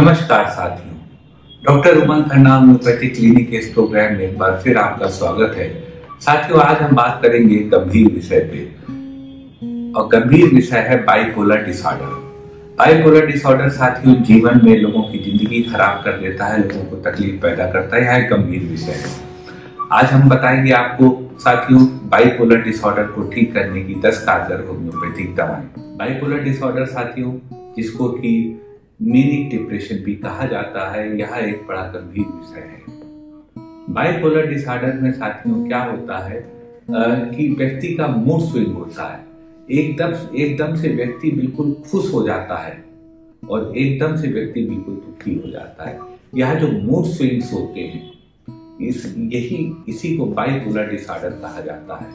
नमस्कार साथियों। Doctor Umang Khanna, homeopathy clinic के इस प्रोग्राम में एक बार फिर आपका स्वागत है। साथियों, आज हम बात करेंगे गंभीर विषय पे। और गंभीर विषय है बाइपोलर डिसऑर्डर बाइपोलर डिसऑर्डर साथियों, जीवन में लोगों की ज़िंदगी खराब कर देता है, लोगों को तकलीफ़ पैदा करता है, यह गंभीर विषय है। आज हम बताएँगे आपको, साथियों बाइपोलर डिसऑर्डर को ठीक करने की 10 कारगर होम्योपैथिक दवाएँ। बाइपोलर डिसऑर्डर साथियों, जिसको कि मेनिक डिप्रेशन भी कहा जाता है। यह एक बड़ा गंभीर विषय है। बाइपोलर डिसऑर्डर में साथियों, क्या होता है? कि व्यक्ति का मूड स्विंग होता है। एकदम एकदम से व्यक्ति बिल्कुल खुश हो जाता है और एकदम से व्यक्ति बिल्कुल दुखी हो जाता है। यह जो मूड स्विंग्स होते हैं, इस, यही, इसी को बाइपोलर डिसऑर्डर कहा जाता है।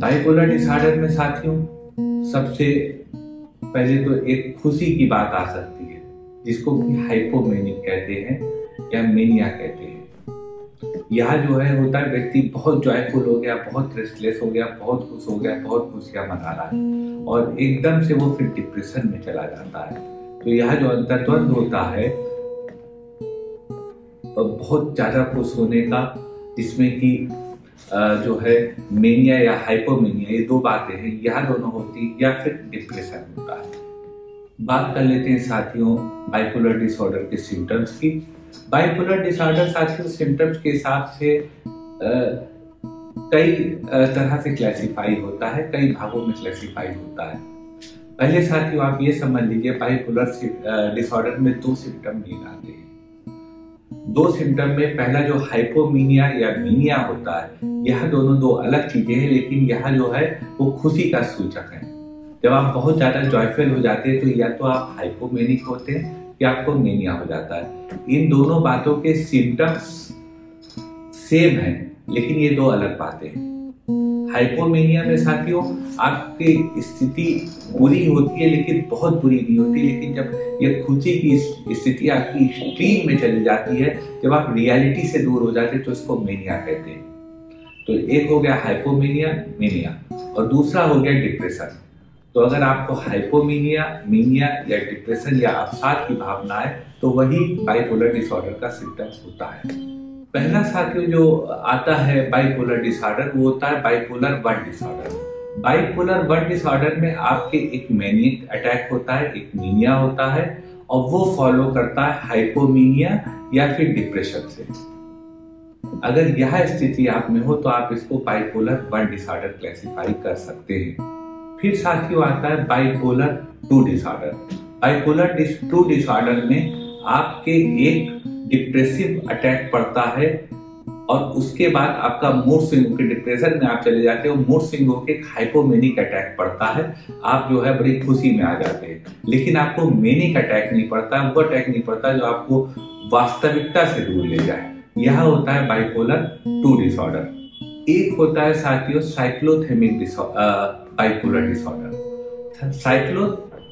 बाइपोलर डिसऑर्डर में साथियों, सबसे पहले तो एक खुशी की बात आ सकती है जिसको कि हाइपोमेनिक कहते हैं या मेनिया कहते हैं। यह जो है होता है व्यक्ति बहुत जॉयफुल हो गया बहुत रेस्टलेस हो गया बहुत खुश हो गया बहुत खुशियाँ मना रहा है और एकदम से वो फिर डिप्रेशन में चला जाता है। तो यह जो अंतर्द्वंद होता है बहुत ज़्यादा खुश होने का जिसमें कि जो है मेनिया या हाइपोमेनिया ये दो बातें हैं। यह दोनों होती या फिर डिप्रेशन होता है। बात कर लेते हैं साथियों बाइपोलर डिसऑर्डर के सिम्टम्स की। बाइपोलर डिसऑर्डर साथियों सिम्टम्स के हिसाब से कई तरह से क्लासिफाई होता है, कई भागों में क्लासिफाई होता है। पहले साथियों आप ये समझ लीजिए बाइपोलर डिसऑर्डर में दो सिम्टम गिन आते हैं। दो सिम्टम में पहला जो हाइपोमीनिया या मीनिया होता है, यह दोनों दो अलग चीज़ें हैं, लेकिन यह जो है, वो खुशी का सूचक है। जब आप बहुत ज़्यादा जॉयफुल हो जाते हैं तो या तो आप हाइपोमेनिक होते हैं, या आपको मेनिया हो जाता है। इन दोनों बातों के सिम्टम्स सेम है, लेकिन ये दो अलग बातें हैं। हाइपोमेनिया में साथियों, आपकी स्थिति बुरी होती है, लेकिन बहुत बुरी नहीं होती, लेकिन जब ये खुशी की स्थिति आपकी स्ट्रीम में चली जाती है, जब आप रियलिटी से दूर हो जाते हैं तो इसको मेनिया कहते हैं। तो एक हो गया हाइपोमेनिया, मेनिया, और दूसरा हो गया डिप्रेशन। तो अगर आपको हाइपोमीनिया, मीनिया या डिप्रेशन या अवसाद की भावना है तो वही बाइपोलर डिसऑर्डर का सिम्टम्स होता है। पहला साथियों जो आता है बाइपोलर डिसऑर्डर वो होता है bipolar one disorder bipolar one disorder में आपके एक मैनिक अटैक होता है, एक मीनिया होता है, और वो फॉलो करता है हाइपोमीनिया या फिर डिप्रेशन से। अगर यह स्थिति आप में हो तो आप इसको बाइपोलर वन डिसऑर्डर क्लासिफाई कर सकते हैं। फिर साथियों आता है bipolar two disorder bipolar two disorder में आपके एक डिप्रेसिव अटैक पड़ता है और उसके बाद आपका मूड स्विंग के डिप्रेशन में आप चले जाते हो मूड स्विंग होकर एक हाइपोमेनिक अटैक पड़ता है। आप जो है बड़ी खुशी में आ जाते हैं। लेकिन आपको मेनिक अटैक नहीं पड़ता वो अटैक नहीं पड़ता जो आपको वास्तविकता से दूर ले जाए। यह होता है बाइपोलर टू डिसऑर्डर एक होता है साथियों cyclothymic bipolar disorder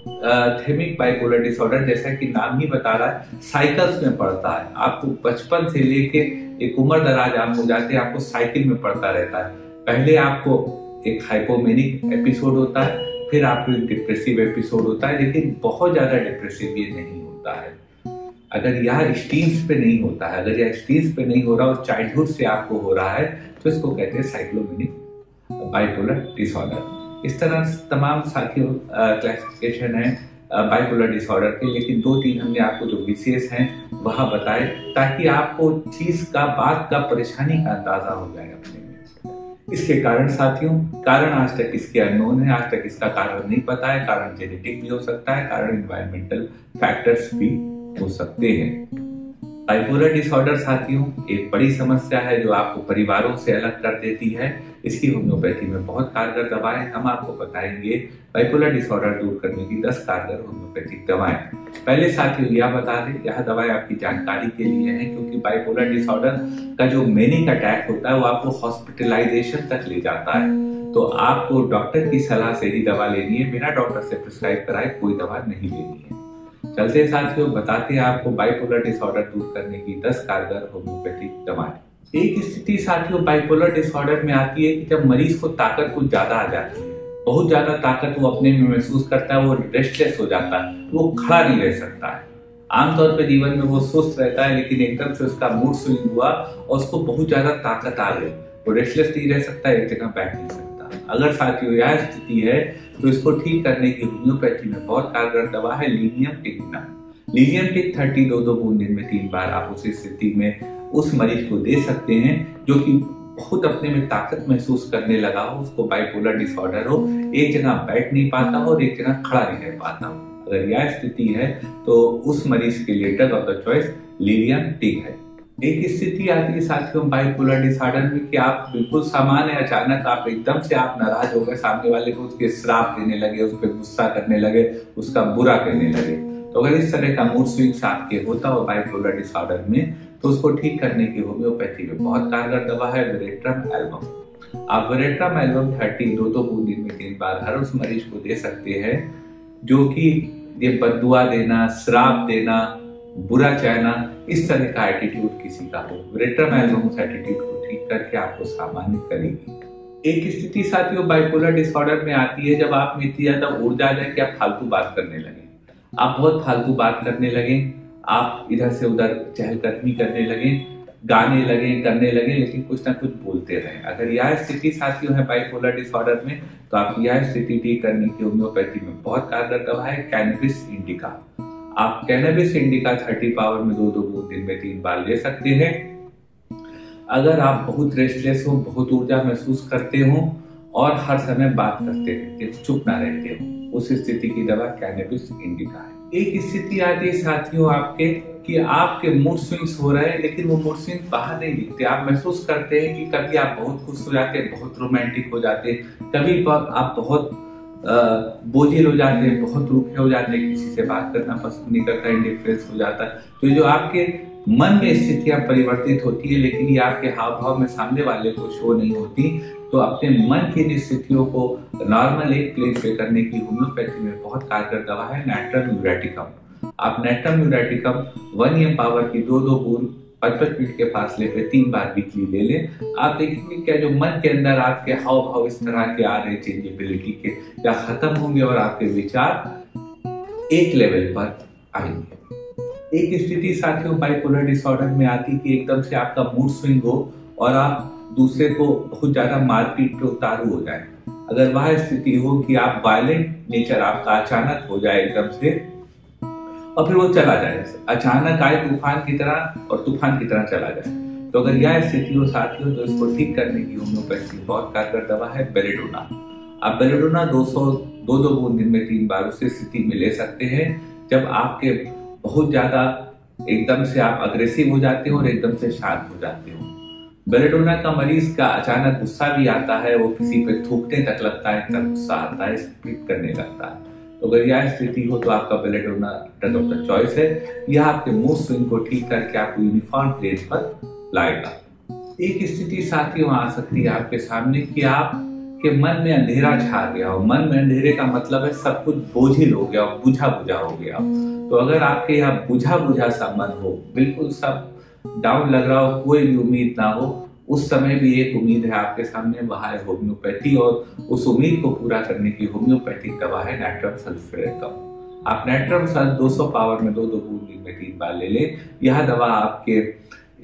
cyclothymic bipolar disorder जैसा कि नाम ही बता रहा है साइकिल्स में पड़ता है। आपको बचपन से लेके एक उम्र दराज आप हो जाते हैं, आपको साइकिल में पड़ता रहता है। पहले आपको एक हाइपोमेनिक एपिसोड होता है, फिर आपको एक डिप्रेसिव एपिसोड होता है, लेकिन बहुत ज़्यादा डिप्रेसिव ये नहीं होता है। अगर यह स्टीम्स पे नहीं होता है, अगर यह स्टीम्स पे नहीं हो रहा और चाइल्डहुड से आपको हो रहा है तो इसको कहते हैं साइक्लोमेनिक बाइपोलर डिसऑर्डर इस तरह तमाम साथियों क्लासिफिकेशन है बाइपोलर डिसऑर्डर के, लेकिन दो तीन हमने आपको जो विशेष हैं, वह बताए, ताकि आपको चीज़ का, बात का परेशानी का अंदाज़ा हो जाए अपने में। इसके कारण साथियों, कारण आज तक इसके अननोन है, आज तक इसका कारण नहीं पता है, कारण जेनेटिक भी हो सकता है, कारण इन्वायरमेंटल फैक्टर्स भी हो सकते हैं। बाइपोलर डिसऑर्डर साथियों, एक बड़ी समस्या है जो आपको परिवारों से अलग कर देती है। इसकी होम्योपैथी में बहुत कारगर दवाएँ हम आपको बताएँगे। बाइपोलर डिसऑर्डर दूर करने की 10 कारगर होम्योपैथिक दवाएँ। पहले साथियों, यह बता दें, यह दवाएँ आपकी जानकारी के लिए है क्योंकि बाइपोलर डिसऑर्डर का जो मेनिक अटैक होता है, वो आपको हॉस्पिटलाइजेशन तक ले जाता है। तो आपको डॉक्टर की सलाह से ही दवा लेनी है, बिना डॉक्टर से प्रिस्क्राइब कराए कोई दवा नहीं लेनी है। चलते साथियों, बताते हैं आपको बाइपोलर डिसऑर्डर दूर करने की 10 कारगर होम्योपैथिक दवाएँ। एक स्थिति साथियों बाइपोलर डिसऑर्डर में आती है कि जब मरीज़ को ताकत कुछ ज़्यादा आ जाती है, बहुत ज़्यादा ताकत वो अपने में महसूस करता है, वो रेस्टलेस हो जाता है, वो खड़ा नहीं रह सकता है। आमतौर पर जीवन में वो सुस्त रहता है, लेकिन एकदम से उसका मूड स्विंग हुआ और उसको बहुत ज़्यादा ताकत आ गई। वो रेस्टलेस नहीं रह सकता, एक जगह बैठ नहीं सकता। अगर साथियों यह स्थिति है तो इसको ठीक करने की होम्योपैथी में बहुत कारगर दवा है लीनियम टिकना लीनियम टिक थर्टी दो दो बूंद दिन में तीन बार आप उस स्थिति में उस मरीज़ को दे सकते हैं, जो कि बहुत अपने में ताकत महसूस करने लगा हो, उसको बाइपोलर डिसऑर्डर हो, एक जगह बैठ नहीं पाता हो और एक जगह खड़ा नहीं रह पाता हो। अगर यह स्थिति है तो उस मरीज़ के लिए drug of the choice lilium टिक है। एक स्थिति आती है साथियों बाइपोलर डिसऑर्डर में कि आप बिल्कुल सामान्य अचानक आप एकदम से आप नाराज़ हो गए, सामने वाले को उसके श्राप देने लगे, उस पर गुस्सा करने लगे, उसका बुरा करने लगे। तो अगर इस तरह का मूड स्विंग्स आपके होता हो बाइपोलर डिसऑर्डर में तो उसको ठीक करने की होम्योपैथी में बहुत कारगर दवा है वेरेट्रम एल्बम आप वेरेट्रम एल्बम थर्टी दो दो बूंद दिन में तीन बार हर उस मरीज़ को दे सकते हैं, जो कि ये बदुआ देना, श्राप देना, बुरा चाहना इस तरह का एटीट्यूड किसी का हो वेरेट्रम एल्बम एटीट्यूड को ठीक करके आपको सामान्य करेगी। एक स्थिति साथियों बाइपोलर डिसऑर्डर में आती है, जब आप में इतनी ज़्यादा ऊर्जा जाए कि आप फालतू बात करने लगे। आप बहुत फालतू बात करने लगे, आप इधर से उधर चहलकदमी करने लगे, गाने लगे, करने लगे, लेकिन कुछ ना कुछ बोलते रहे। अगर यह स्थिति साथियों है बाइपोलर डिसऑर्डर में तो आप यह स्थिति ठीक करने की होम्योपैथी में बहुत कारगर दवा है कैनबिस इंडिका आप कैनबिस इंडिका थर्टी पावर में दो दो बूंद दिन में तीन बार ले सकते हैं। अगर आप बहुत रेस्टलेस हो, बहुत ऊर्जा महसूस करते हो और हर समय बात करते रहते हो, चुप ना रहते हो, उस स्थिति की दवा कैनबिस इंडिका है। एक स्थिति आती है साथियों आपके कि आपके मूड स्विंग्स हो रहे हैं, लेकिन वो मूड स्विंग बाहर नहीं दिखते आप महसूस करते हैं कि कभी आप बहुत खुश हो जाते हैं, बहुत रोमांटिक हो जाते हैं। कभी आप बहुत बोझिल हो जाते हैं, बहुत रुखे हो जाते हैं, किसी से बात करना पसंद नहीं करता इंडिफरेंस हो जाता है। तो जो आपके मन में स्थितियाँ परिवर्तित होती है, लेकिन ये आपके हाव भाव में सामने वाले को शो नहीं होती तो अपने मन की इन स्थितियों को नॉर्मल एक प्लेस पे करने की होम्योपैथी में बहुत कारगर दवा है नेट्रम यूरेटिकम आप नेट्रम यूरेटिकम वन एम पावर की दो दो बूंद पचपन मिनट के फासले पे तीन बार वीकली ले लें। आप देखेंगे क्या जो मन के अंदर आपके हाव भाव इस तरह के आ रहे हैं चेंजेबिलिटी के, या खत्म होंगे और आपके विचार एक लेवल पर आएँगे। एक स्थिति साथियों बाइपोलर डिसऑर्डर में आती कि एकदम से आपका मूड स्विंग हो और आप दूसरे को बहुत ज़्यादा मारपीट पे उतारू हो जाए। अगर वह स्थिति हो कि आप वायलेंट नेचर आपका अचानक हो जाए एकदम से और फिर वो चला जाए। अचानक आए तूफ़ान की तरह और तूफ़ान की तरह चला जाए। तो अगर यह स्थिति हो, साथी हो तो इसको ठीक करने की होम्योपैथी बहुत कारगर दवा है बेलेडोना। आप बेलेडोना 200 दो दो बूंद दिन में तीन बार उस स्थिति में ले सकते हैं। जब आपके बहुत ज़्यादा एकदम से आप अग्रेसिव हो जाते हो और एकदम से शांत हो जाते हो। बेलेडोना का मरीज़ का अचानक गुस्सा भी आता है, वो किसी पे थूकने तक लगता है, इतना गुस्सा आता है स्पीड करने लगता है। तो अगर यह स्थिति हो तो आपका belladonna drug of the choice है। यह आपके मूड स्विंग को ठीक करके आपको यूनिफॉर्म प्लेस पर लाएगा। एक स्थिति साथ ही वहाँ आ सकती है आपके सामने कि आप के मन में अंधेरा छा गया हो। मन में अंधेरे का मतलब है सब कुछ बोझिल हो गया बुझा बुझा हो गया तो अगर आपके यहाँ बुझा बुझा सा मन हो, बिल्कुल सब डाउन लग रहा हो, कोई भी उम्मीद ना हो उस समय भी एक उम्मीद है आपके सामने, वह है होम्योपैथी और उस उम्मीद को पूरा करने की होम्योपैथिक दवा है नाइट्रम सल्फेटम आप नाइट्रम सल्फ 200 पावर में दो दो बूंद में तीन बार ले लें। यह दवा आपके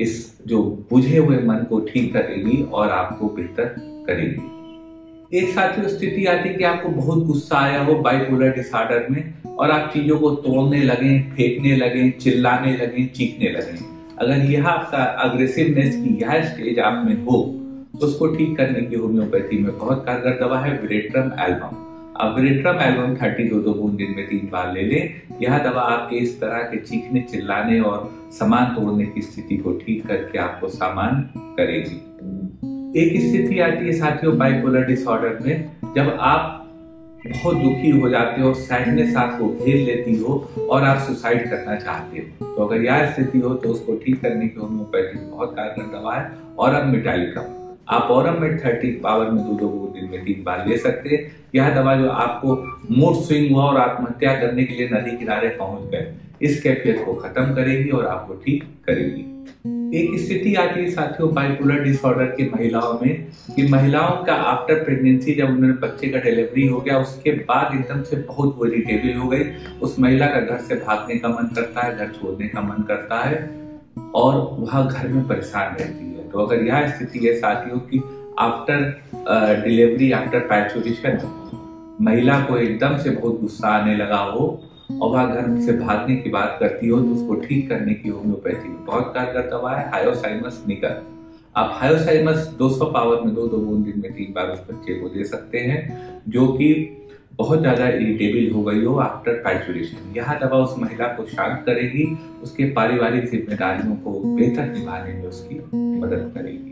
इस जो बुझे हुए मन को ठीक करेगी और आपको बेहतर करेगी। एक साथ स्थिति आती है कि आपको बहुत गुस्सा आया हो बाइपोलर डिसऑर्डर में और आप चीज़ों को तोड़ने लगे, फेंकने लगे, चिल्लाने लगे, चीखने लगे। अगर यह आपका अग्रेसिवनेस की यह स्टेज आप में हो तो उसको ठीक करने की होम्योपैथी में बहुत कारगर दवा है विरेट्रम एल्बम अब विरेट्रम एल्बम थर्टी दो दो बूंद दिन में तीन बार ले लें। यह दवा आपके इस तरह के चीखने, चिल्लाने और सामान तोड़ने की स्थिति को ठीक करके आपको सामान करेगी। एक स्थिति आती है साथियों बाइपोलर डिसऑर्डर में, जब आप बहुत दुखी हो जाते हो सैडनेस आपको घेर लेती हो और आप सुसाइड करना चाहते हो। तो अगर यह स्थिति हो तो उसको ठीक करने की होम्योपैथी बहुत कारगर दवा है और अब मिटालिकम आप और में थर्टी पावर में दो दो दिन में तीन बार ले सकते हैं। यह दवा जो आपको मूड स्विंग हुआ और आत्महत्या करने के लिए नदी किनारे पहुँच गए, इस कैफियत को खत्म करेगी और आपको ठीक करेगी। एक स्थिति आती है साथियों बाइपोलर डिसऑर्डर की महिलाओं में, कि महिलाओं का आफ्टर प्रेगनेंसी जब उन्होंने बच्चे का डिलीवरी हो गया, उसके बाद एकदम से बहुत वो इरिटेबल हो गई। उस महिला का घर से भागने का मन करता है, घर छोड़ने का मन करता है और वह घर में परेशान रहती है। तो अगर यह स्थिति है साथियों, की आफ्टर डिलीवरी आफ्टर पैचुरेशन महिला को एकदम से बहुत गुस्सा आने लगा हो और वह घर से भागने की बात करती हो तो उसको ठीक करने की होम्योपैथी बहुत कारगर दवा है, हायोसाइमस निकल। आप हायोसाइमस 200 पावर में दो दो बूंद दिन में तीन बार उस बच्चे को दे सकते हैं, जो कि बहुत ज़्यादा इरिटेबल हो गई हो आफ्टर पैचुरेशन यह दवा उस महिला को शांत करेगी, उसके पारिवारिक जिम्मेदारियों को बेहतर निभाने में उसकी मदद करेगी।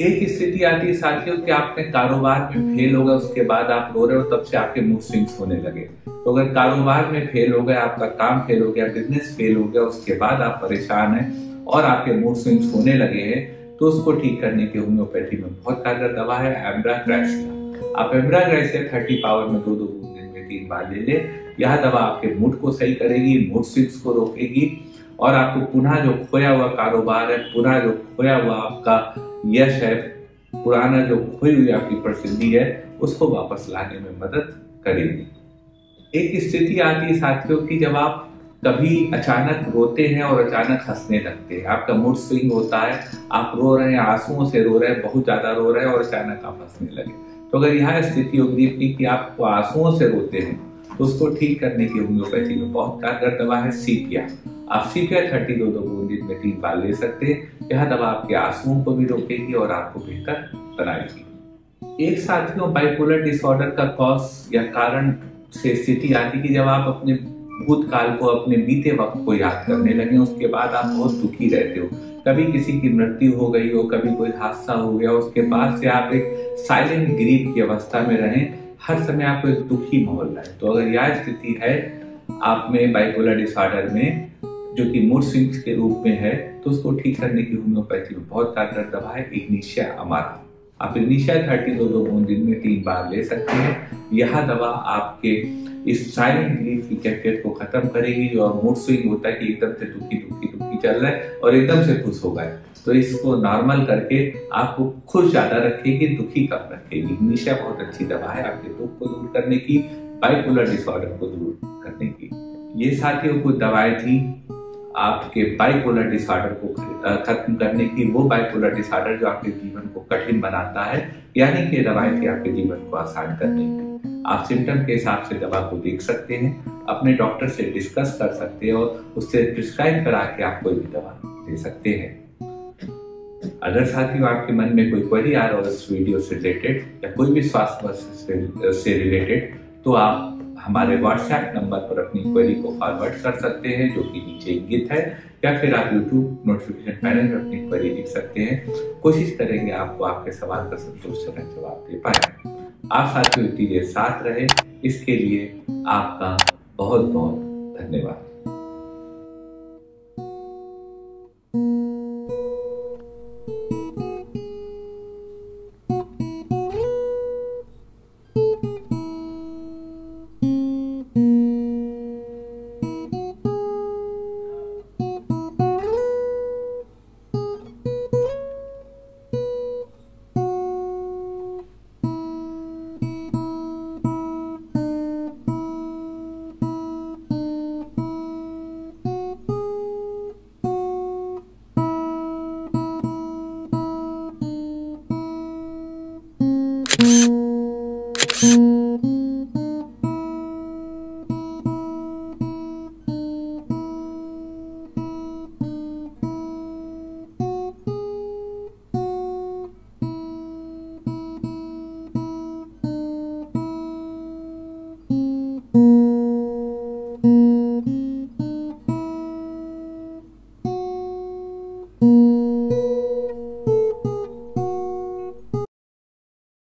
एक स्थिति आती है साथियों कि आपने कारोबार में फेल हो गए उसके बाद आप रो रहे हो तब से आपके मूड स्विंग्स होने लगे। तो अगर कारोबार में फेल हो गया आपका काम फेल हो गया बिज़नेस फेल हो गया उसके बाद आप परेशान हैं और आपके मूड स्विंग्स होने लगे हैं तो उसको ठीक करने की होम्योपैथी में बहुत कारगर दवा है एम्ब्रा ग्रासिया आप एम्ब्रा ग्रासिया थर्टी पावर में दो दो दिन में तीन बार ले ले। यह दवा आपके मूड को सही करेगी मूड स्विंग्स को रोकेगी और आपको पुनः जो खोया हुआ कारोबार है पुनः जो खोया हुआ आपका यश है पुराना जो खोई हुई आपकी प्रसिद्धि है, उसको वापस लाने में मदद करेगी। एक स्थिति आती है साथियों की, जब आप कभी अचानक रोते हैं और अचानक हंसने लगते हैं। आपका मूड स्विंग होता है, आप रो रहे हैं, आंसुओं से रो रहे हैं, बहुत ज़्यादा रो रहे हैं और अचानक आप हंसने लगे। तो अगर यह स्थिति होगी की आप आंसुओं से रोते हैं उसको ठीक करने की होम्योपैथी में बहुत कारगर दवा है सीपिया आप सीपिया थर्टी दो दो दिन में तीन बार ले सकते हैं। यह दवा आपके आंसुओं को भी रोकेगी और आपको बेहतर बनाएगी। एक साथियों बाइपोलर डिसऑर्डर का कॉज या कारण से स्थिति आती कि जब आप अपने भूतकाल को, अपने बीते वक्त को याद करने लगे, उसके बाद आप बहुत दुखी रहते हो। कभी किसी की मृत्यु हो गई हो, कभी कोई हादसा हो गया, उसके बाद से आप एक साइलेंट ग्रीफ की अवस्था में रहें। हर समय आपको एक दुखी माहौल रहे तो अगर यह स्थिति है आप में बाइपोलर डिसऑर्डर में, जो कि मूड स्विंग्स के रूप में है तो उसको ठीक करने की होम्योपैथी में बहुत कारगर दवा है इग्निशिया अमारा आप इग्निशिया थर्टी दो दो बूंद दिन में तीन बार ले सकते हैं। यह दवा आपके इस साइलेंट ग्रीफ की कैफियत को खत्म करेगी जो मूड स्विंग होता है कि एकदम से दुखी दुखी दुखी चल रहा है और एकदम से खुश हो गए। तो इसको नॉर्मल करके आपको खुश ज़्यादा रखेगी, दुखी कम रखेगी। निशा बहुत अच्छी दवा है आपके दुख को दूर करने की बाइपोलर डिसऑर्डर को दूर करने की। ये साथियों, कुछ दवाएँ थी आपके बाइपोलर डिसऑर्डर को खत्म करने की। वो बाइपोलर डिसऑर्डर जो आपके जीवन को कठिन बनाता है, यानी कि दवाएँ थी आपके जीवन को आसान करने की। आप सिम्टम के हिसाब से दवा को देख सकते हैं। अपने डॉक्टर से डिस्कस कर सकते हैं और उससे प्रिस्क्राइब करा के आप कोई भी दवा दे सकते हैं। अगर साथियों, आपके मन में कोई क्वेरी आ रहा हो इस वीडियो से रिलेटेड या कोई भी स्वास्थ्य से रिलेटेड तो आप हमारे व्हाट्सएप नंबर पर अपनी क्वेरी को फॉरवर्ड कर सकते हैं, जो कि नीचे इंगित है, या फिर आप यूट्यूब नोटिफिकेशन पैनल पर अपनी क्वेरी लिख सकते हैं। कोशिश करेंगे आपको आपके सवाल का संतोषजनक जवाब दे पाए। आप साथियों, इतनी साथ रहे। इसके लिए आपका बहुत बहुत धन्यवाद।